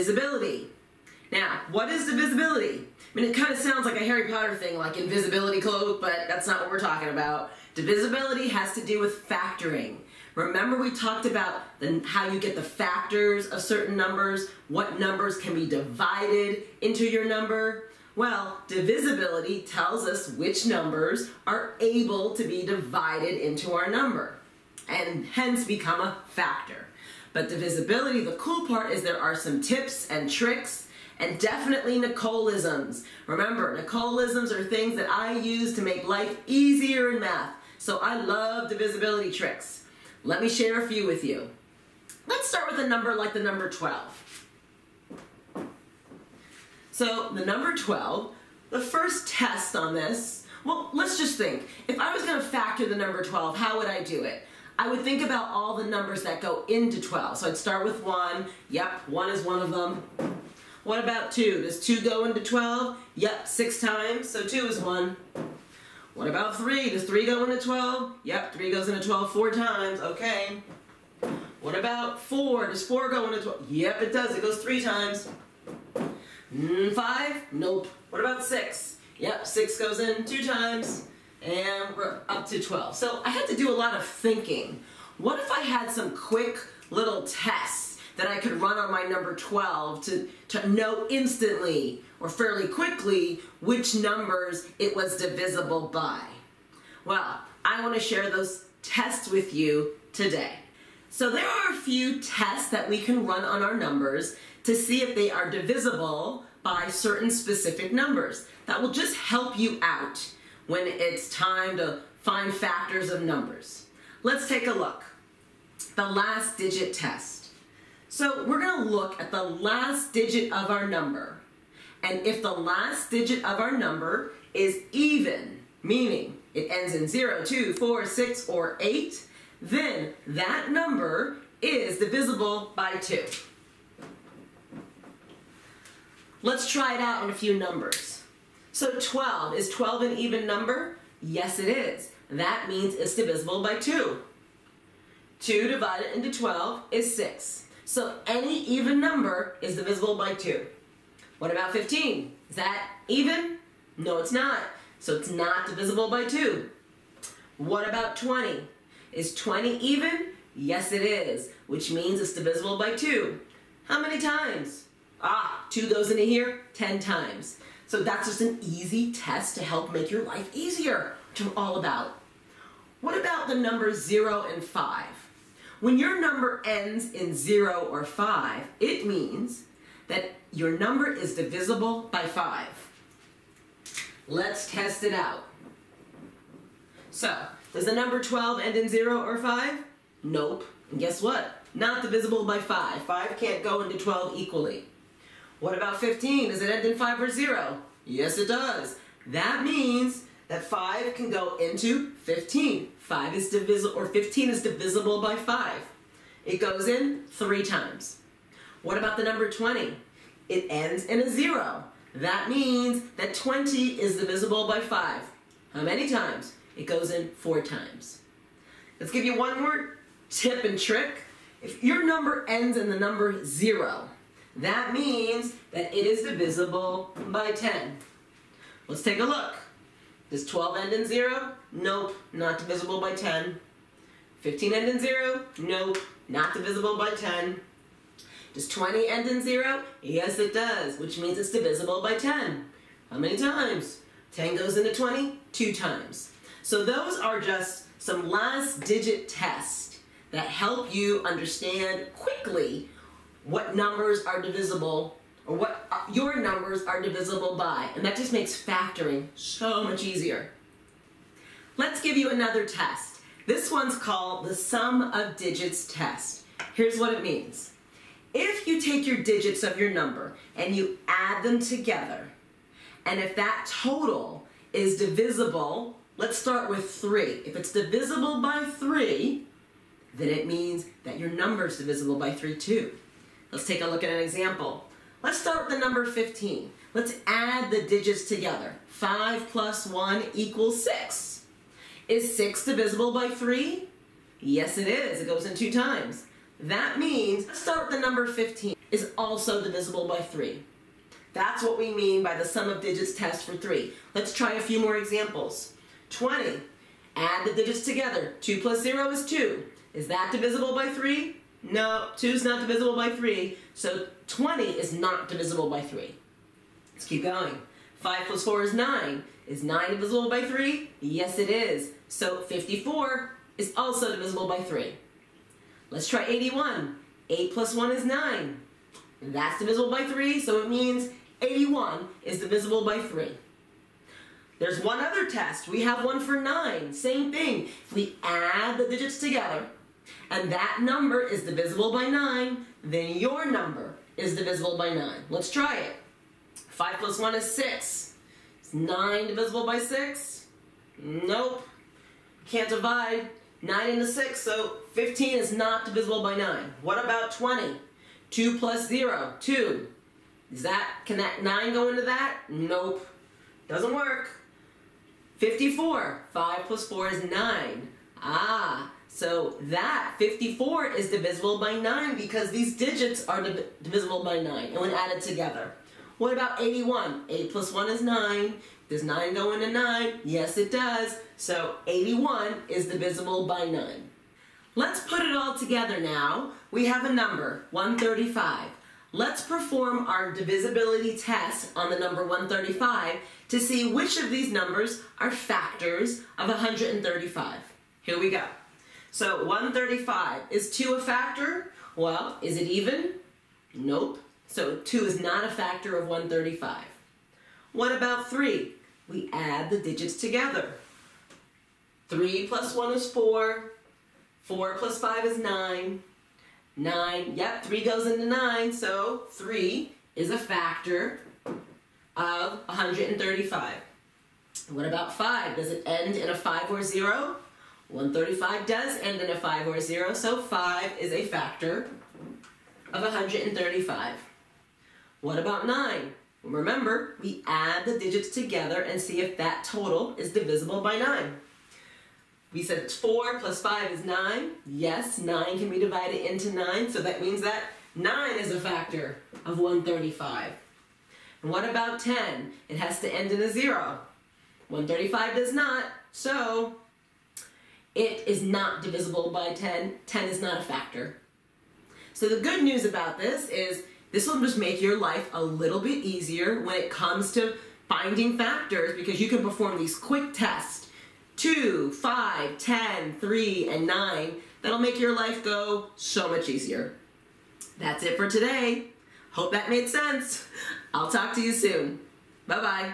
divisibility. Now, what is divisibility? I mean, it kind of sounds like a Harry Potter thing, like invisibility cloak, but that's not what we're talking about. Divisibility has to do with factoring. Remember we talked about the, how you get the factors of certain numbers, what numbers can be divided into your number? Well, divisibility tells us which numbers are able to be divided into our number and hence become a factor. But divisibility, the cool part is there are some tips and tricks and definitely Nicolisms. Remember, Nicolisms are things that I use to make life easier in math. So I love divisibility tricks. Let me share a few with you. Let's start with a number like the number 12. So the number 12, the first test on this, well, let's just think. If I was going to factor the number 12, how would I do it? I would think about all the numbers that go into 12. So I'd start with 1. Yep, 1 is one of them. What about 2? Does 2 go into 12? Yep, 6 times, so 2 is 1. What about 3? Does 3 go into 12? Yep, 3 goes into 12 4 times. Okay. What about 4? Does 4 go into 12? Yep, it does. It goes 3 times. Mm, 5? Nope. What about 6? Yep, 6 goes in 2 times. And we're up to 12. So I had to do a lot of thinking. What if I had some quick little tests that I could run on my number 12 to, to know instantly or fairly quickly which numbers it was divisible by. Well, I want to share those tests with you today. So there are a few tests that we can run on our numbers to see if they are divisible by certain specific numbers. That will just help you out when it's time to find factors of numbers. Let's take a look. The last digit test. So we're going to look at the last digit of our number. And if the last digit of our number is even, meaning it ends in 0, 2, 4, 6, or 8, then that number is divisible by 2. Let's try it out on a few numbers. So 12, is 12 an even number? Yes, it is. That means it's divisible by 2. 2 divided into 12 is 6. So any even number is divisible by 2. What about 15? Is that even? No, it's not. So it's not divisible by 2. What about 20? Is 20 even? Yes, it is, which means it's divisible by 2. How many times? Ah, 2 goes into here 10 times. So that's just an easy test to help make your life easier, which I'm all about. What about the numbers 0 and 5? When your number ends in 0 or 5, it means that your number is divisible by 5. Let's test it out. So, does the number 12 end in 0 or 5? Nope. And guess what? Not divisible by 5. 5 can't go into 12 equally. What about 15? Does it end in 5 or 0? Yes, it does. That means that 5 can go into 15. 5 is divisible, or 15 is divisible by 5. It goes in three times. What about the number 20? It ends in a 0. That means that 20 is divisible by 5. How many times? It goes in four times. Let's give you one more tip and trick. If your number ends in the number 0, that means that it is divisible by 10. Let's take a look. Does 12 end in 0? Nope, not divisible by 10. 15 end in 0? Nope, not divisible by 10. Does 20 end in 0? Yes, it does, which means it's divisible by 10. How many times? 10 goes into 20? Two times. So those are just some last digit tests that help you understand quickly what numbers are divisible or what your numbers are divisible by. And that just makes factoring so much easier. Let's give you another test. This one's called the sum of digits test. Here's what it means. If you take your digits of your number and you add them together, and if that total is divisible, let's start with 3. If it's divisible by 3, then it means that your number is divisible by 3 too. Let's take a look at an example. Let's start with the number 15. Let's add the digits together. 5 plus 1 equals 6. Is 6 divisible by 3? Yes, it is. It goes in two times. That means, let's start with the number 15. is also divisible by 3. That's what we mean by the sum of digits test for 3. Let's try a few more examples. 20. Add the digits together. 2 plus 0 is 2. Is that divisible by 3? No, 2 is not divisible by 3, so 20 is not divisible by 3. Let's keep going. 5 plus 4 is 9. Is 9 divisible by 3? Yes, it is. So 54 is also divisible by 3. Let's try 81. 8 plus 1 is 9. That's divisible by 3, so it means 81 is divisible by 3. There's one other test. We have one for 9. Same thing. If we add the digits together, and that number is divisible by 9, then your number is divisible by 9. Let's try it. 5 plus 1 is 6. Is 9 divisible by 6? Nope. Can't divide 9 into 6, so 15 is not divisible by 9. What about 20? 2 plus 0, 2. Is that, can that 9 go into that? Nope. Doesn't work. 54, 5 plus 4 is 9. Ah, so that 54 is divisible by 9 because these digits are div divisible by 9 and when added together. What about 81? 8 plus 1 is 9. Does 9 go into 9? Yes, it does. So 81 is divisible by 9. Let's put it all together now. We have a number, 135. Let's perform our divisibility test on the number 135 to see which of these numbers are factors of 135. Here we go. So 135, is 2 a factor? Well, is it even? Nope. So 2 is not a factor of 135. What about 3? We add the digits together. 3 plus 1 is 4. 4 plus 5 is 9. 9, yep, 3 goes into 9, so 3 is a factor of 135. What about 5? Does it end in a 5 or 0? 135 does end in a 5 or a 0, so 5 is a factor of 135. What about 9? Remember, we add the digits together and see if that total is divisible by 9. We said it's 4 plus 5 is 9. Yes, 9 can be divided into 9, so that means that 9 is a factor of 135. And what about 10? It has to end in a 0. 135 does not, so it is not divisible by 10. 10 is not a factor. So the good news about this is this will just make your life a little bit easier when it comes to finding factors because you can perform these quick tests. 2, 5, 10, 3, and 9. That'll make your life go so much easier. That's it for today. Hope that made sense. I'll talk to you soon. Bye-bye.